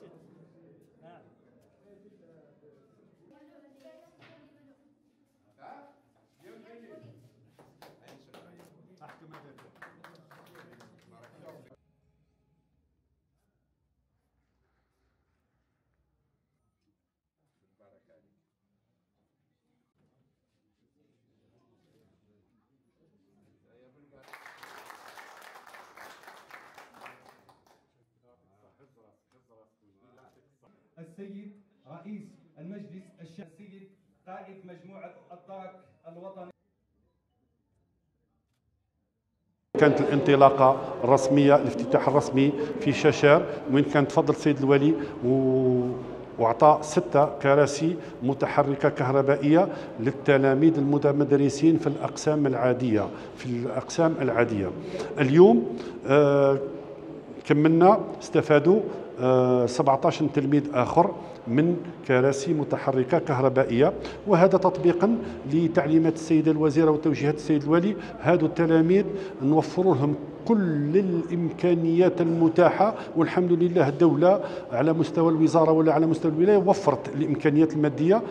That's it. Yeah. السيد رئيس المجلس الشعبي السيد قائد مجموعة الدرك الوطني. كانت الانطلاقة الرسمية الافتتاح الرسمي في شاشار وين كان تفضل السيد الوالي و... وأعطى ستة كراسي متحركة كهربائية للتلاميذ المتمدرسين في الأقسام العادية في الأقسام العادية. اليوم آه كملنا استفادوا 17 تلميذ آخر من كراسي متحركة كهربائية وهذا تطبيقا لتعليمات السيدة الوزيرة وتوجيهات السيد الوالي. هادو التلاميذ نوفر لهم كل الإمكانيات المتاحة والحمد لله الدولة على مستوى الوزارة ولا على مستوى الولاية وفرت الإمكانيات المادية.